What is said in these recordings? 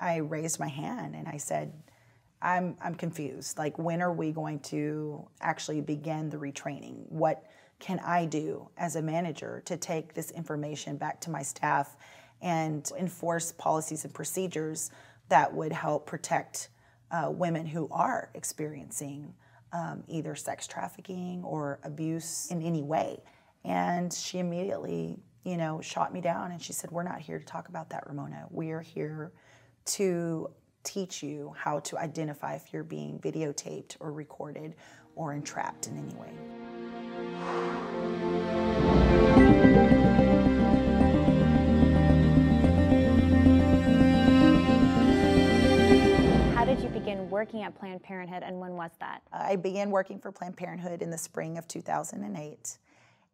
I raised my hand and I said, I'm, I'm confused. Like, when are we going to actually begin the retraining? What can I do as a manager to take this information back to my staff and enforce policies and procedures that would help protect uh, women who are experiencing um, either sex trafficking or abuse in any way? And she immediately, you know, shot me down and she said, We're not here to talk about that, Ramona. We're here to teach you how to identify if you're being videotaped or recorded or entrapped in any way. How did you begin working at Planned Parenthood and when was that? I began working for Planned Parenthood in the spring of 2008.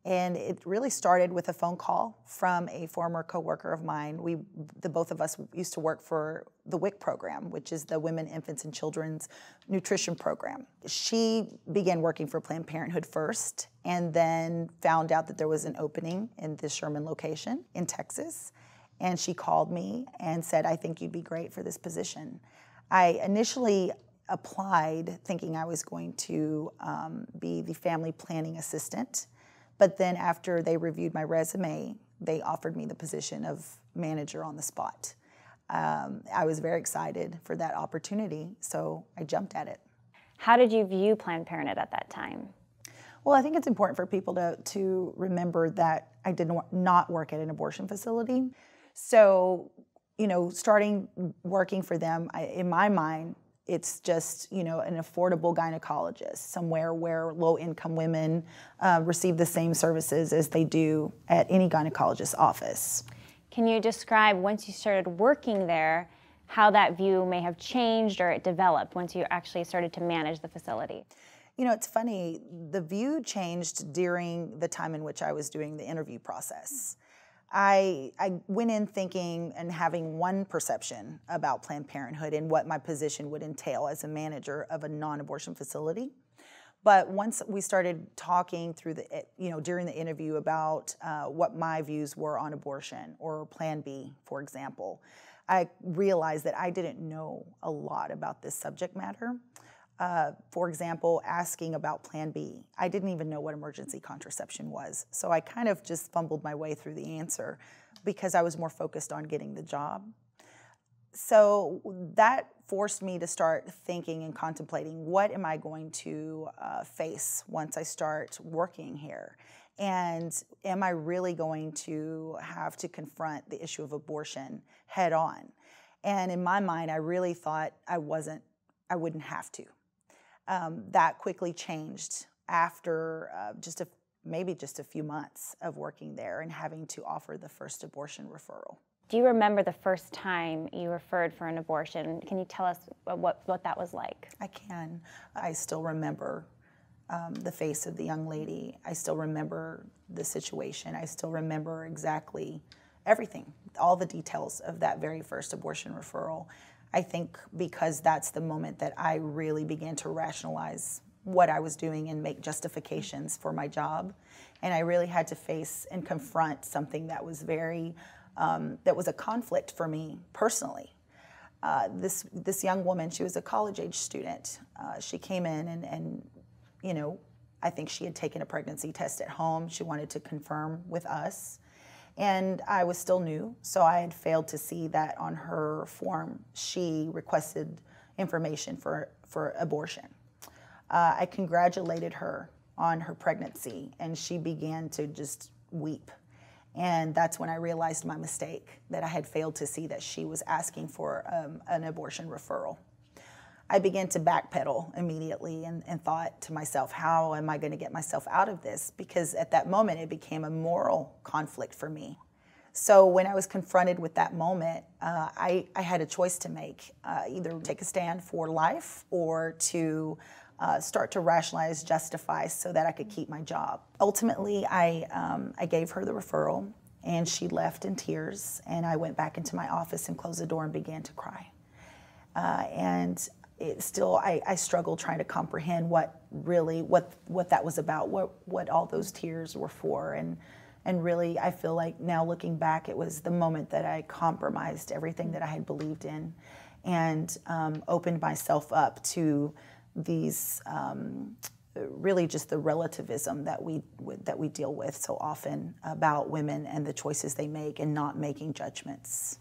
And it really started with a phone call from a former coworker of mine. We, the both of us, used to work for the WIC program, which is the Women, Infants, and Children's Nutrition Program. She began working for Planned Parenthood first, and then found out that there was an opening in the Sherman location in Texas. And she called me and said, "I think you'd be great for this position." I initially applied thinking I was going to um, be the family planning assistant but then after they reviewed my resume, they offered me the position of manager on the spot. Um, I was very excited for that opportunity, so I jumped at it. How did you view Planned Parenthood at that time? Well, I think it's important for people to, to remember that I did not work at an abortion facility. So, you know, starting working for them, I, in my mind, it's just you know an affordable gynecologist somewhere where low income women uh, receive the same services as they do at any gynecologist's office. Can you describe once you started working there how that view may have changed or it developed once you actually started to manage the facility? You know it's funny the view changed during the time in which i was doing the interview process I, I went in thinking and having one perception about Planned Parenthood and what my position would entail as a manager of a non abortion facility. But once we started talking through the, eh, you know, during the interview about uh, what my views were on abortion or Plan B, for example, I realized that I didn't know a lot about this subject matter uh, for example, asking about Plan B. I didn't even know what emergency contraception was. So I kind of just fumbled my way through the answer because I was more focused on getting the job. So that forced me to start thinking and contemplating what am I going to uh, face once I start working here? And am I really going to have to confront the issue of abortion head on? And in my mind, I really thought I wasn't, I wouldn't have to um, that quickly changed after uh, just a, maybe just a few months of working there and having to offer the first abortion referral. Do you remember the first time you referred for an abortion? Can you tell us what, what that was like? I can. I still remember um, the face of the young lady. I still remember the situation. I still remember exactly everything, all the details of that very first abortion referral. I think because that's the moment that I really began to rationalize what I was doing and make justifications for my job. And I really had to face and confront something that was very, um, that was a conflict for me personally. Uh, this, this young woman, she was a college age student. Uh, she came in and, and, you know, I think she had taken a pregnancy test at home. She wanted to confirm with us. And I was still new, so I had failed to see that on her form she requested information for, for abortion. Uh, I congratulated her on her pregnancy, and she began to just weep. And that's when I realized my mistake that I had failed to see that she was asking for um, an abortion referral. I began to backpedal immediately and, and thought to myself, how am I going to get myself out of this? Because at that moment, it became a moral conflict for me. So when I was confronted with that moment, uh, I, I, had a choice to make uh, either take a stand for life or to uh, start to rationalize, justify so that I could keep my job. Ultimately, I, um, I gave her the referral and she left in tears. And I went back into my office and closed the door and began to cry. Uh, and it still I, I struggle trying to comprehend what really what what that was about what what all those tears were for and And really, I feel like now looking back, it was the moment that I compromised everything that I had believed in and um, opened myself up to these um, really just the relativism that we that we deal with so often about women and the choices they make and not making judgments.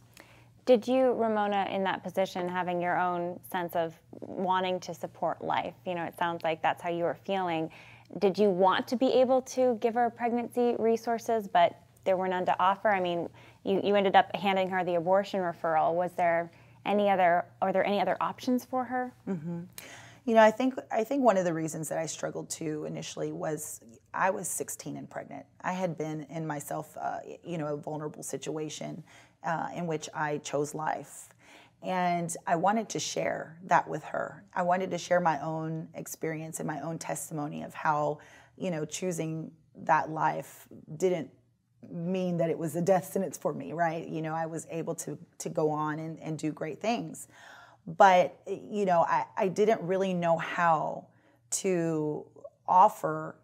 Did you, Ramona, in that position, having your own sense of wanting to support life? You know, it sounds like that's how you were feeling. Did you want to be able to give her pregnancy resources, but there were none to offer? I mean, you, you ended up handing her the abortion referral. Was there any other, are there any other options for her? Mm-hmm. You know, I think I think one of the reasons that I struggled to initially was I was 16 and pregnant. I had been in myself, uh, you know, a vulnerable situation uh, in which I chose life. And I wanted to share that with her. I wanted to share my own experience and my own testimony of how, you know, choosing that life didn't mean that it was a death sentence for me, right? You know, I was able to to go on and, and do great things. But, you know, I, I didn't really know how to offer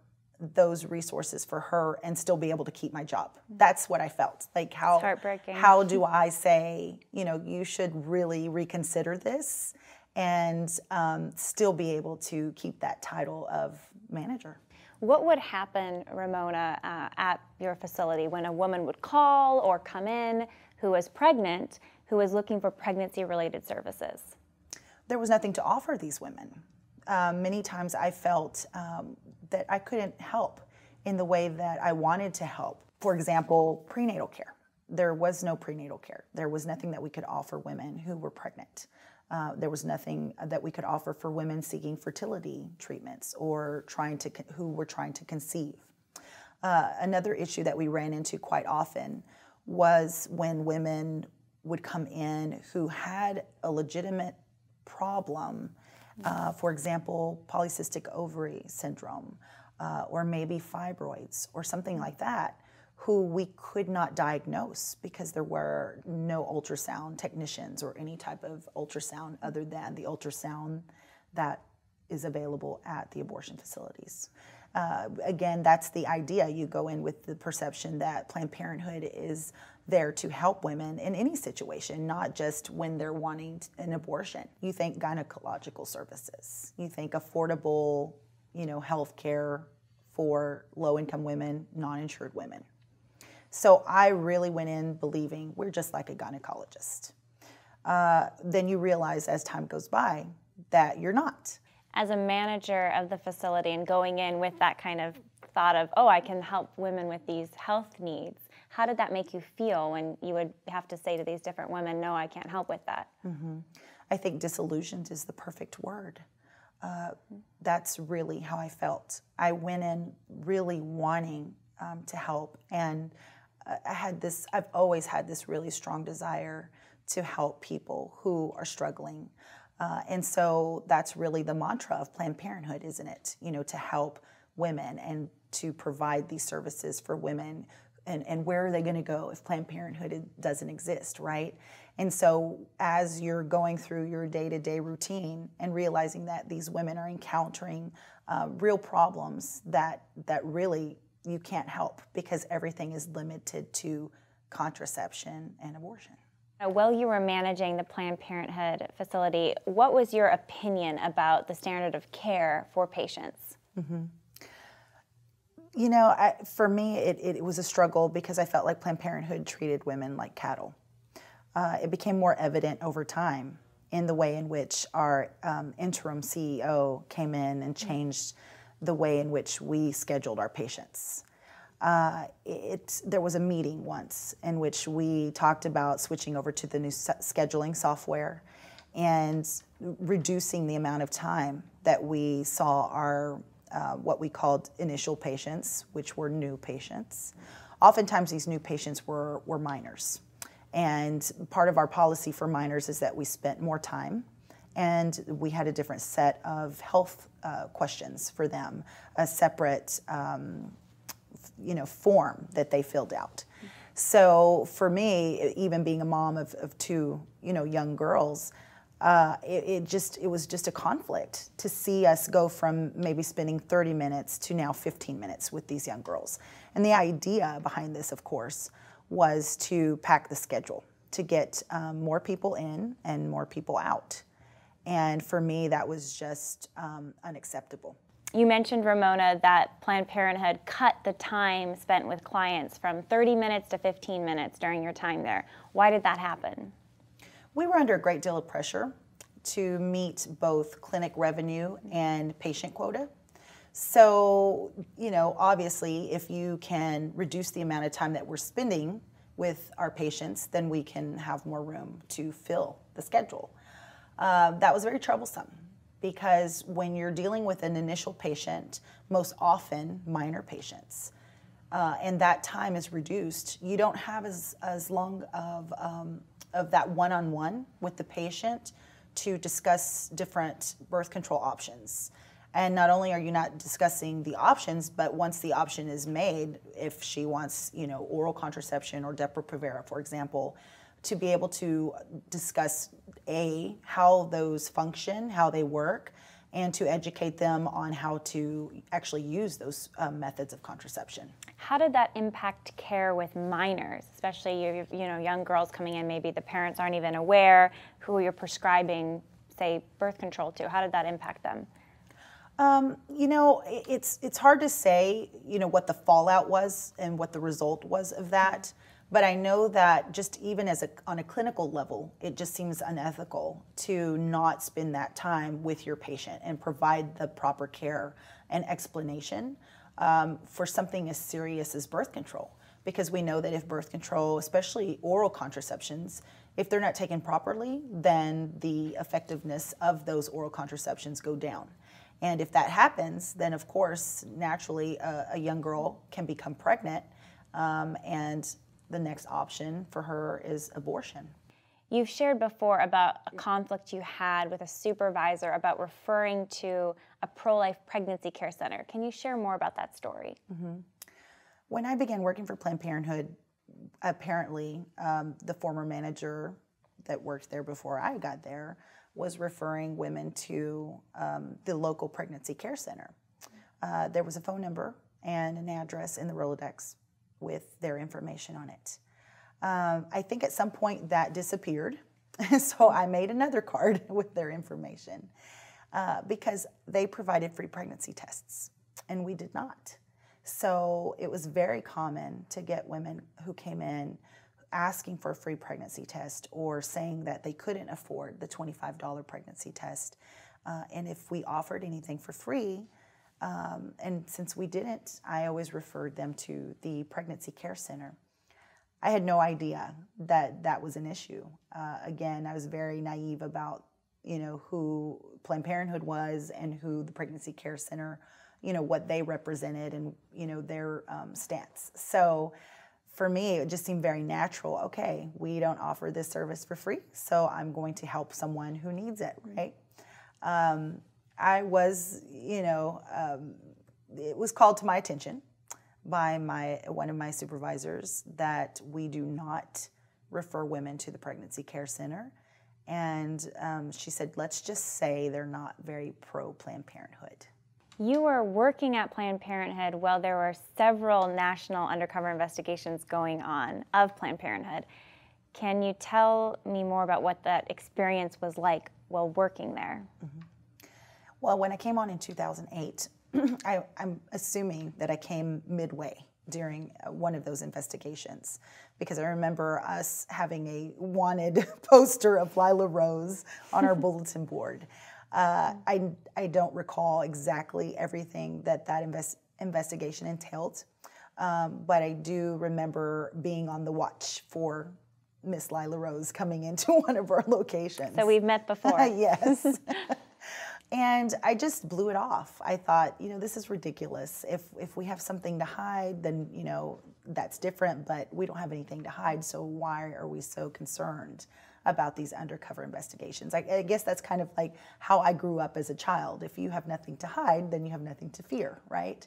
those resources for her and still be able to keep my job. That's what I felt. Like how heartbreaking! how do I say, you know, you should really reconsider this and um, still be able to keep that title of manager. What would happen, Ramona, uh, at your facility when a woman would call or come in who was pregnant, who was looking for pregnancy related services? There was nothing to offer these women. Um, many times I felt um, that I couldn't help in the way that I wanted to help. For example, prenatal care. There was no prenatal care. There was nothing that we could offer women who were pregnant. Uh, there was nothing that we could offer for women seeking fertility treatments or trying to who were trying to conceive. Uh, another issue that we ran into quite often was when women would come in who had a legitimate problem uh, for example, polycystic ovary syndrome, uh, or maybe fibroids, or something like that, who we could not diagnose because there were no ultrasound technicians or any type of ultrasound other than the ultrasound that is available at the abortion facilities. Uh, again, that's the idea. You go in with the perception that Planned Parenthood is there to help women in any situation, not just when they're wanting an abortion. You think gynecological services, you think affordable, you know, health care for low income women, non insured women. So I really went in believing we're just like a gynecologist. Uh, then you realize as time goes by that you're not. As a manager of the facility and going in with that kind of thought of, oh, I can help women with these health needs, how did that make you feel when you would have to say to these different women, no, I can't help with that? Mm-hmm. I think disillusioned is the perfect word. Uh, that's really how I felt. I went in really wanting um, to help, and uh, I had this, I've always had this really strong desire to help people who are struggling. Uh, and so that's really the mantra of Planned Parenthood, isn't it? You know, to help women and to provide these services for women and, and where are they going to go if Planned Parenthood doesn't exist, right? And so, as you're going through your day to day routine and realizing that these women are encountering uh, real problems that, that really you can't help because everything is limited to contraception and abortion. While you were managing the Planned Parenthood facility, what was your opinion about the standard of care for patients? Mm-hmm. You know, I, for me, it, it, was a struggle because I felt like Planned Parenthood treated women like cattle. Uh, it became more evident over time in the way in which our um, interim CEO came in and changed the way in which we scheduled our patients. Uh, it, there was a meeting once in which we talked about switching over to the new scheduling software and reducing the amount of time that we saw our uh, what we called initial patients, which were new patients. Oftentimes, these new patients were, were minors. And part of our policy for minors is that we spent more time and we had a different set of health uh, questions for them, a separate um, you know, form that they filled out. So for me, even being a mom of, of two you know, young girls, uh, it, it, just it was just a conflict to see us go from maybe spending 30 minutes to now 15 minutes with these young girls. And the idea behind this, of course, was to pack the schedule to get um, more people in and more people out. And for me, that was just um, unacceptable. You mentioned, Ramona, that Planned Parenthood cut the time spent with clients from 30 minutes to 15 minutes during your time there. Why did that happen? We were under a great deal of pressure to meet both clinic revenue and patient quota. So, you know, obviously, if you can reduce the amount of time that we're spending with our patients, then we can have more room to fill the schedule. Uh, that was very troublesome because when you're dealing with an initial patient, most often minor patients, uh, and that time is reduced, you don't have as, as long of, um, of that one on one with the patient to discuss different birth control options. And not only are you not discussing the options, but once the option is made, if she wants, you know, oral contraception or Depo-Provera, for example, to be able to discuss a how those function, how they work, and to educate them on how to actually use those um, methods of contraception. How did that impact care with minors, especially you, you know young girls coming in? Maybe the parents aren't even aware who you're prescribing, say, birth control to. How did that impact them? Um, you know, it's it's hard to say, you know, what the fallout was and what the result was of that. But I know that just even as a on a clinical level, it just seems unethical to not spend that time with your patient and provide the proper care and explanation um, for something as serious as birth control. Because we know that if birth control, especially oral contraceptions, if they're not taken properly, then the effectiveness of those oral contraceptions go down. And if that happens, then of course, naturally, a, a young girl can become pregnant, um, and the next option for her is abortion. You've shared before about a conflict you had with a supervisor about referring to a pro life pregnancy care center. Can you share more about that story? Mm-hmm. When I began working for Planned Parenthood, apparently um, the former manager that worked there before I got there was referring women to um, the local pregnancy care center. Uh, there was a phone number and an address in the Rolodex with their information on it. Um, I think at some point that disappeared, so I made another card with their information uh, because they provided free pregnancy tests and we did not. So it was very common to get women who came in asking for a free pregnancy test or saying that they couldn't afford the $25 pregnancy test. Uh, and if we offered anything for free, um, and since we didn't, I always referred them to the pregnancy care center. I had no idea that that was an issue. Uh, again, I was very naive about you know who Planned Parenthood was and who the pregnancy care center, you know what they represented and you know their um, stance. So for me, it just seemed very natural. Okay, we don't offer this service for free, so I'm going to help someone who needs it, right? Um, I was, you know, um, it was called to my attention by my one of my supervisors that we do not refer women to the pregnancy care center, and um, she said, let's just say they're not very pro Planned Parenthood. You were working at Planned Parenthood while there were several national undercover investigations going on of Planned Parenthood. Can you tell me more about what that experience was like while working there? Mm-hmm. Well, when I came on in 2008, I, am assuming that I came midway during uh, one of those investigations because I remember us having a wanted poster of Lila Rose on our bulletin board. Uh, I, I don't recall exactly everything that that invest, investigation entailed, um, but I do remember being on the watch for Miss Lila Rose coming into one of our locations. So we've met before. yes. And I just blew it off. I thought, you know, this is ridiculous. If if we have something to hide, then you know that's different. But we don't have anything to hide, so why are we so concerned? about these undercover investigations. I, I, guess that's kind of like how I grew up as a child. If you have nothing to hide, then you have nothing to fear, right?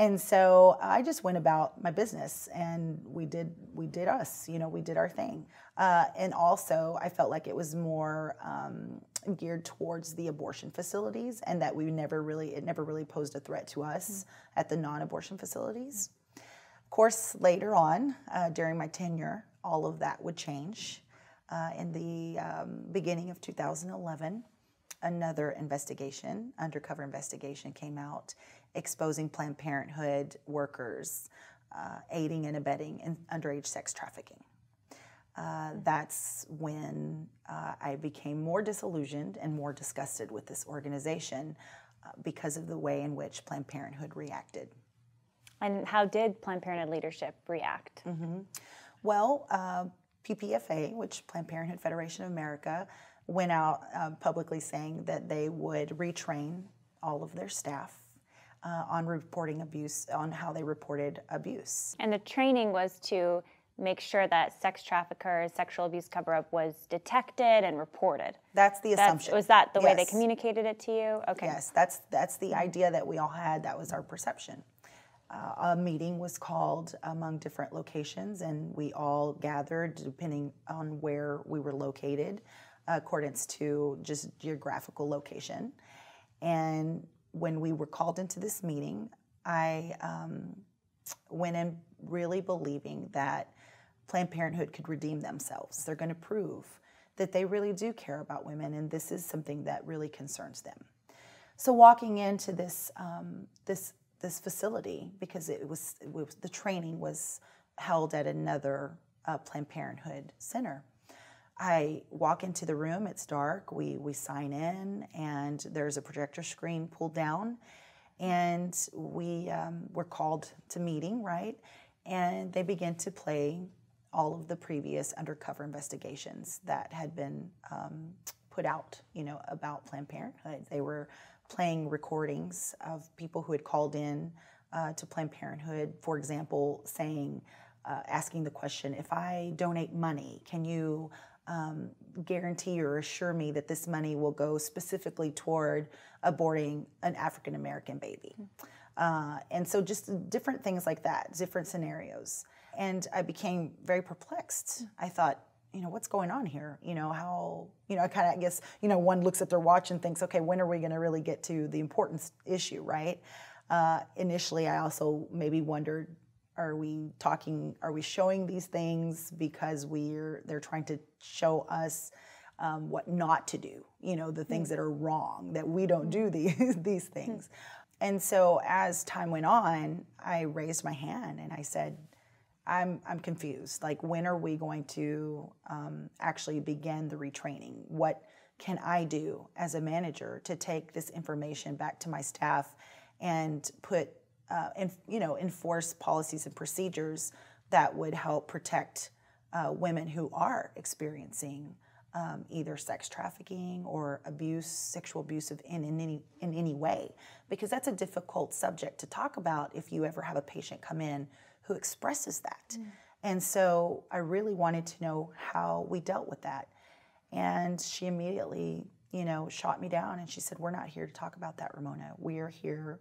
And so I just went about my business, and we did we did us. You know, we did our thing. Uh, and also, I felt like it was more um, geared towards the abortion facilities, and that we never really it never really posed a threat to us mm-hmm. at the non-abortion facilities. Of course, later on uh, during my tenure, all of that would change. Uh, in the um, beginning of 2011, another investigation, undercover investigation, came out exposing Planned Parenthood workers uh, aiding and abetting in underage sex trafficking. Uh, that's when uh, I became more disillusioned and more disgusted with this organization uh, because of the way in which Planned Parenthood reacted. And how did Planned Parenthood leadership react? Mm-hmm. Well, uh, PPFA, which Planned Parenthood Federation of America, went out uh, publicly saying that they would retrain all of their staff uh, on reporting abuse, on how they reported abuse. And the training was to make sure that sex traffickers, sexual abuse cover up was detected and reported. That's the assumption. That's, was that the yes. way they communicated it to you? Okay. Yes, that's that's the idea that we all had. That was our perception. Uh, a meeting was called among different locations, and we all gathered, depending on where we were located, accordance to just geographical location. And when we were called into this meeting, I um, went in really believing that Planned Parenthood could redeem themselves. They're going to prove that they really do care about women, and this is something that really concerns them. So walking into this um, this this facility because it was, it was, the training was held at another uh, Planned Parenthood center. I walk into the room, it's dark, we, we sign in, and there's a projector screen pulled down, and we um, were called to meeting, right? And they begin to play all of the previous undercover investigations that had been um, put out, you know, about Planned Parenthood. They were playing recordings of people who had called in uh, to Planned Parenthood, for example, saying, uh, asking the question, if I donate money, can you um, guarantee or assure me that this money will go specifically toward aborting an African American baby. Uh, and so just different things like that, different scenarios. And I became very perplexed. I thought, you know, what's going on here? You know, how, you know, I kind of, I guess, you know, one looks at their watch and thinks, okay, when are we going to really get to the important issue, right? Uh, initially, I also maybe wondered, are we talking? Are we showing these things because we're they're trying to show us um, what not to do? You know, the things mm. that are wrong that we don't do these these hmm. things. Mm. And so as time went on, I raised my hand and I said, I'm, I'm confused. Like, when are we going to um, actually begin the retraining? What can I do as a manager to take this information back to my staff and put uh, and you know enforce policies and procedures that would help protect uh, women who are experiencing um, either sex trafficking or abuse, sexual abuse of in, in any in any way, because that's a difficult subject to talk about if you ever have a patient come in who expresses that. Mm. And so I really wanted to know how we dealt with that. And she immediately, you know, shot me down and she said, We're not here to talk about that, Ramona. We are here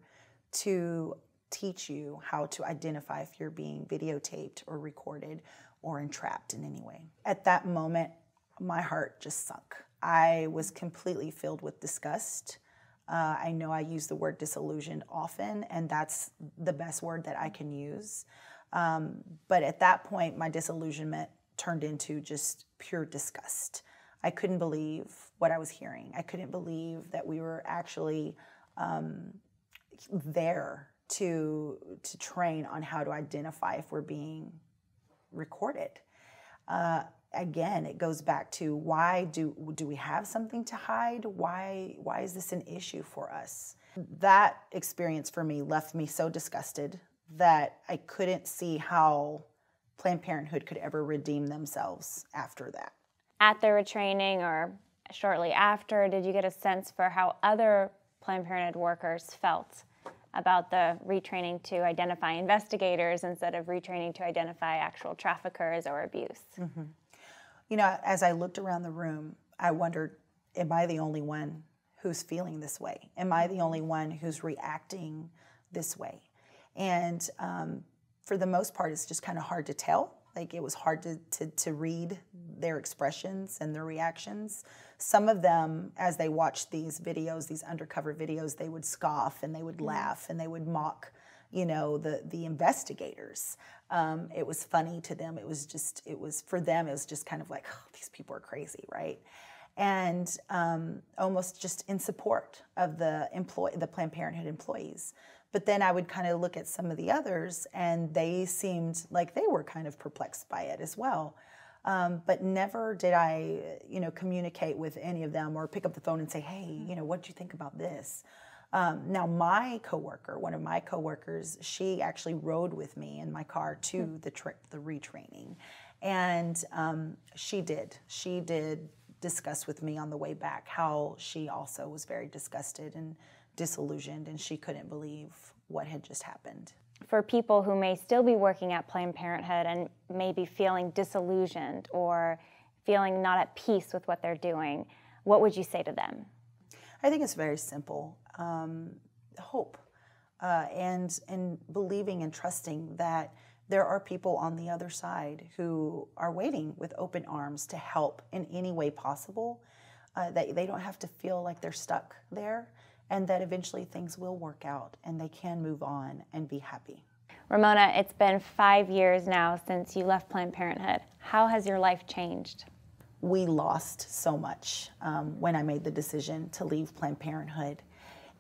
to teach you how to identify if you're being videotaped or recorded or entrapped in any way. At that moment, my heart just sunk. I was completely filled with disgust. Uh, I know I use the word disillusioned often, and that's the best word that I can use. Um, but at that point, my disillusionment turned into just pure disgust. I couldn't believe what I was hearing. I couldn't believe that we were actually um, there to to train on how to identify if we're being recorded. Uh, again, it goes back to why do do we have something to hide? Why why is this an issue for us? That experience for me left me so disgusted that I couldn't see how Planned Parenthood could ever redeem themselves after that. At the retraining or shortly after, did you get a sense for how other Planned Parenthood workers felt about the retraining to identify investigators instead of retraining to identify actual traffickers or abuse? Mm-hmm. You know, as I looked around the room, I wondered, am I the only one who's feeling this way? Am I the only one who's reacting this way? And um, for the most part, it's just kind of hard to tell. Like it was hard to, to, to read their expressions and their reactions. Some of them, as they watched these videos, these undercover videos, they would scoff and they would laugh and they would mock you know the the investigators. Um, it was funny to them. It was just it was for them it was just kind of like oh, these people are crazy right? And um, almost just in support of the employee the planned parenthood employees but then i would kind of look at some of the others and they seemed like they were kind of perplexed by it as well um, but never did i you know communicate with any of them or pick up the phone and say hey you know what do you think about this um, now, my coworker, one of my coworkers, she actually rode with me in my car to mm. the trip, the retraining, and um, she did. She did discuss with me on the way back how she also was very disgusted and disillusioned, and she couldn't believe what had just happened. For people who may still be working at Planned Parenthood and maybe feeling disillusioned or feeling not at peace with what they're doing, what would you say to them? I think it's very simple um, hope uh, and and believing and trusting that there are people on the other side who are waiting with open arms to help in any way possible. Uh, that they don't have to feel like they're stuck there, and that eventually things will work out and they can move on and be happy. Ramona, it's been five years now since you left Planned Parenthood. How has your life changed? We lost so much um, when I made the decision to leave Planned Parenthood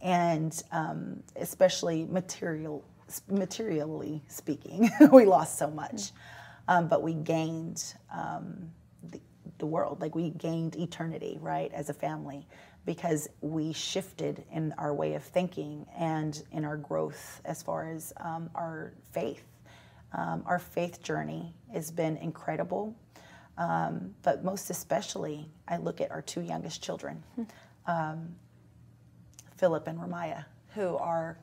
and um, especially material, materially speaking, we lost so much. Um, but we gained um, the, the world, like we gained eternity, right, as a family, because we shifted in our way of thinking and in our growth as far as um, our faith. Um, our faith journey has been incredible. Um, but most especially, I look at our two youngest children. Um, Philip and Ramaya, who are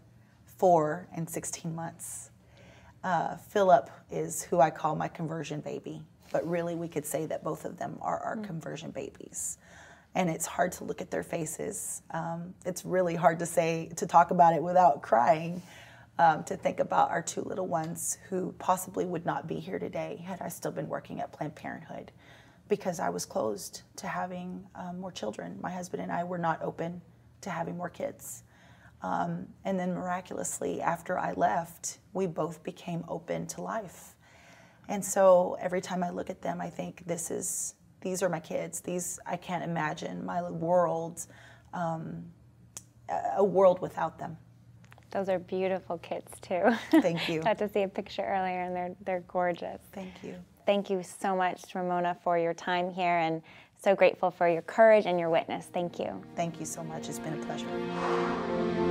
four and 16 months. Uh, Philip is who I call my conversion baby, but really we could say that both of them are our mm. conversion babies. And it's hard to look at their faces. Um, it's really hard to say, to talk about it without crying, um, to think about our two little ones who possibly would not be here today had I still been working at Planned Parenthood because I was closed to having um, more children. My husband and I were not open to having more kids. Um, and then miraculously, after I left, we both became open to life. And so every time I look at them, I think this is these are my kids. These I can't imagine my world, um, a world without them. Those are beautiful kids too. Thank you. Got to see a picture earlier, and they're they're gorgeous. Thank you. Thank you so much, Ramona, for your time here and so grateful for your courage and your witness. Thank you. Thank you so much. It's been a pleasure.